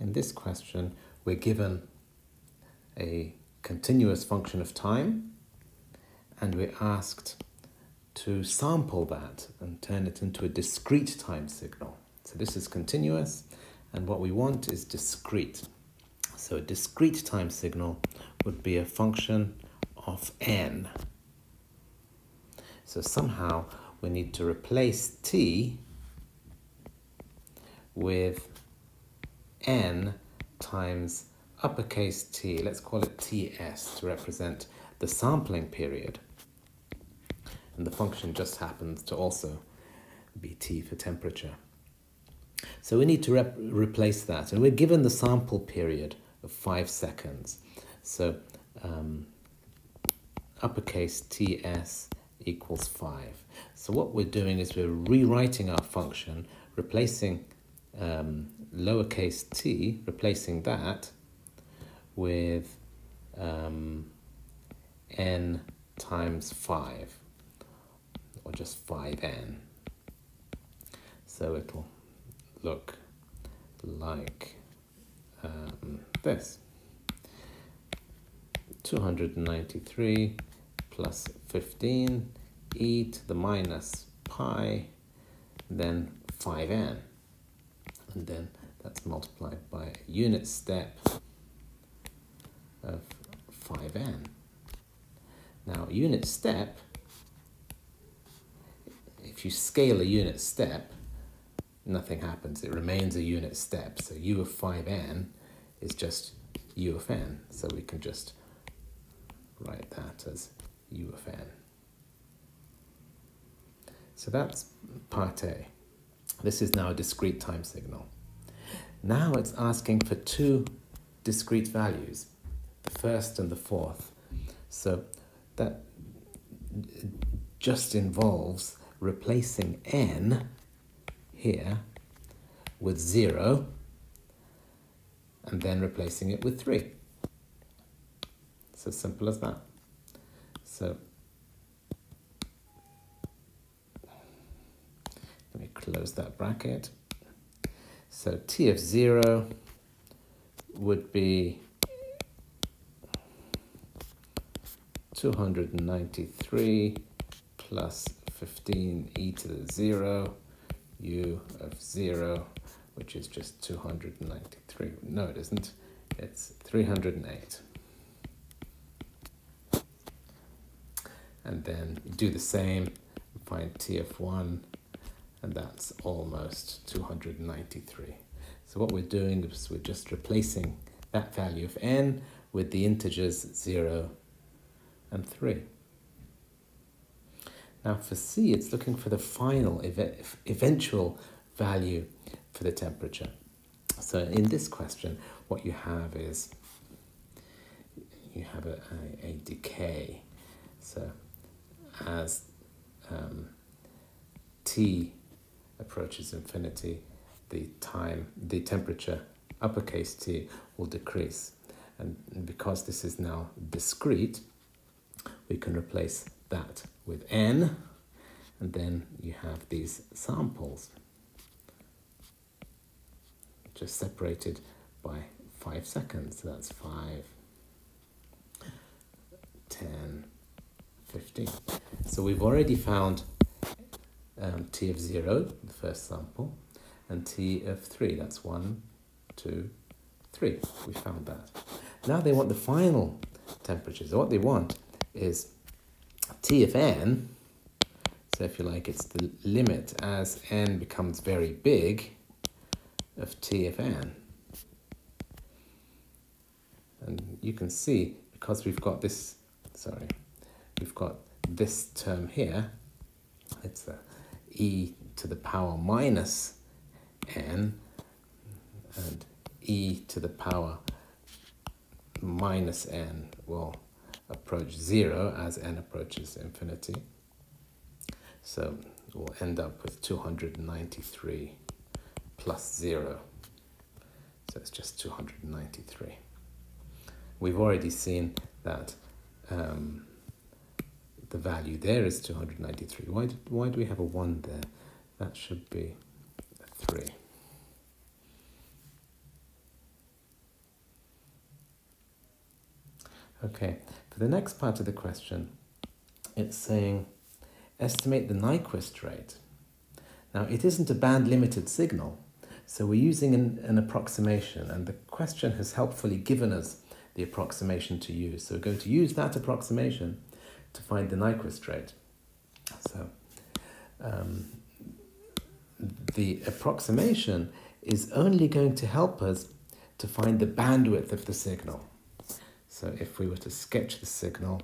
in this question, we're given a continuous function of time and we're asked to sample that and turn it into a discrete time signal. So this is continuous and what we want is discrete. So a discrete time signal would be a function of n. So somehow we need to replace t with n times uppercase T, let's call it Ts to represent the sampling period. And the function just happens to also be T for temperature. So we need to replace that. And we're given the sample period of five seconds. So um, uppercase TS equals five. So what we're doing is we're rewriting our function, replacing um, lowercase t, replacing that with um, n times 5, or just 5n. So it'll look like um, this. 293 plus 15 e to the minus pi, then 5n. And then that's multiplied by a unit step of 5n. Now, unit step, if you scale a unit step, nothing happens. It remains a unit step. So u of 5n is just u of n. So we can just write that as u of n. So that's part A. This is now a discrete time signal. Now it's asking for two discrete values, the first and the fourth. So that just involves replacing n here with 0 and then replacing it with 3. It's as simple as that. So let me close that bracket. So T of 0 would be 293 plus 15 e to the 0, u of 0, which is just 293. No, it isn't. It's 308. And then do the same, find t of 1 and that's almost 293. So what we're doing is we're just replacing that value of n with the integers 0 and 3. Now for C, it's looking for the final ev eventual value for the temperature. So in this question, what you have is you have a, a, a decay. So as um, T approaches infinity, the time, the temperature, uppercase T, will decrease. And because this is now discrete, we can replace that with n, and then you have these samples, just separated by five seconds. So that's five, 10, 15. So we've already found um, t of 0, the first sample, and t of 3, that's 1, 2, 3. We found that. Now they want the final temperatures. So what they want is t of n, so if you like, it's the limit as n becomes very big of t of n. And you can see, because we've got this, sorry, we've got this term here, it's the e to the power minus n and e to the power minus n will approach 0 as n approaches infinity. So we'll end up with 293 plus 0. So it's just 293. We've already seen that um, the value there is 293. Why, do, why do we have a 1 there? That should be a 3. Okay, for the next part of the question, it's saying estimate the Nyquist rate. Now, it isn't a band-limited signal, so we're using an, an approximation, and the question has helpfully given us the approximation to use. So we're going to use that approximation to find the Nyquist rate. So um, the approximation is only going to help us to find the bandwidth of the signal. So if we were to sketch the signal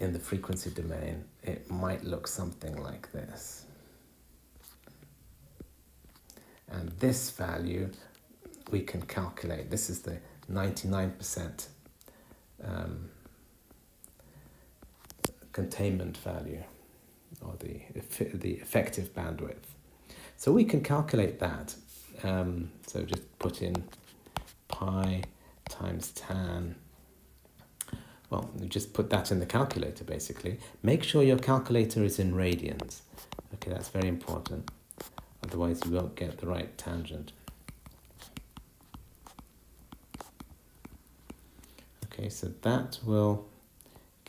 in the frequency domain, it might look something like this. And this value we can calculate. This is the 99% containment value or the, the effective bandwidth. So we can calculate that. Um, so just put in pi times tan. Well, just put that in the calculator basically. Make sure your calculator is in radians. Okay, that's very important. Otherwise you won't get the right tangent. Okay, so that will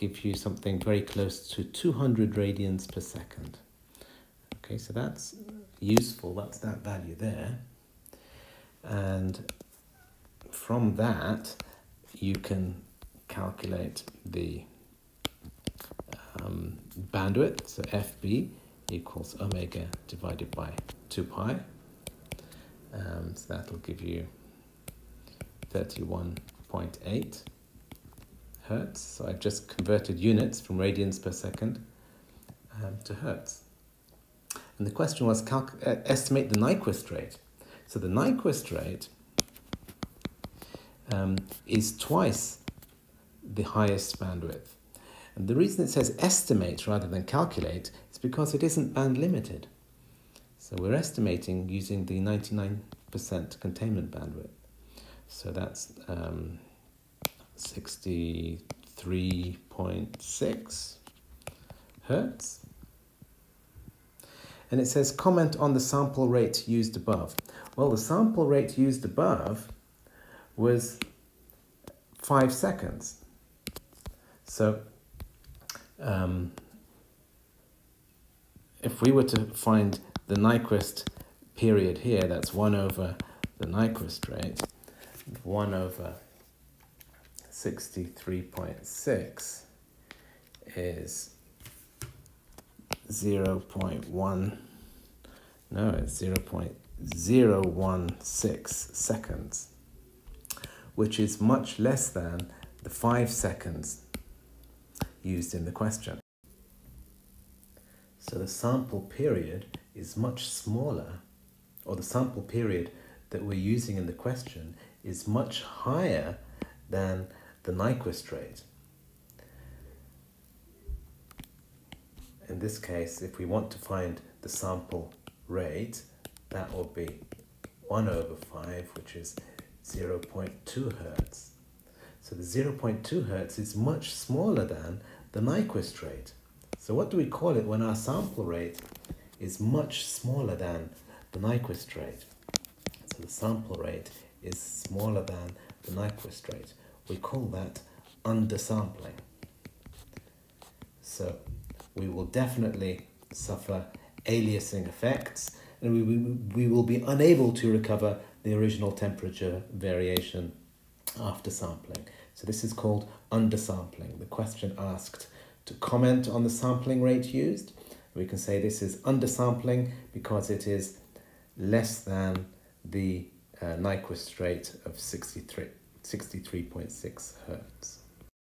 give you something very close to 200 radians per second. Okay, so that's useful, that's that value there. And from that, you can calculate the um, bandwidth, so FB equals omega divided by 2 pi. Um, so that'll give you 31.8 hertz. So I've just converted units from radians per second um, to hertz. And the question was uh, estimate the Nyquist rate. So the Nyquist rate um, is twice the highest bandwidth. And the reason it says estimate rather than calculate is because it isn't band limited. So we're estimating using the 99% containment bandwidth. So that's um, 63.6 hertz. And it says comment on the sample rate used above. Well, the sample rate used above was five seconds. So um, if we were to find the Nyquist period here, that's 1 over the Nyquist rate, 1 over 63.6 is 0 0.1, no, it's 0 0.016 seconds, which is much less than the 5 seconds used in the question. So the sample period is much smaller, or the sample period that we're using in the question is much higher than the Nyquist rate. In this case, if we want to find the sample rate, that will be 1 over 5, which is 0 0.2 hertz. So the 0 0.2 hertz is much smaller than the Nyquist rate. So what do we call it when our sample rate is much smaller than the Nyquist rate? So the sample rate is smaller than the Nyquist rate. We call that undersampling. So we will definitely suffer aliasing effects and we, we, we will be unable to recover the original temperature variation after sampling. So this is called undersampling. The question asked to comment on the sampling rate used. We can say this is undersampling because it is less than the uh, Nyquist rate of 63, 63.6 hertz.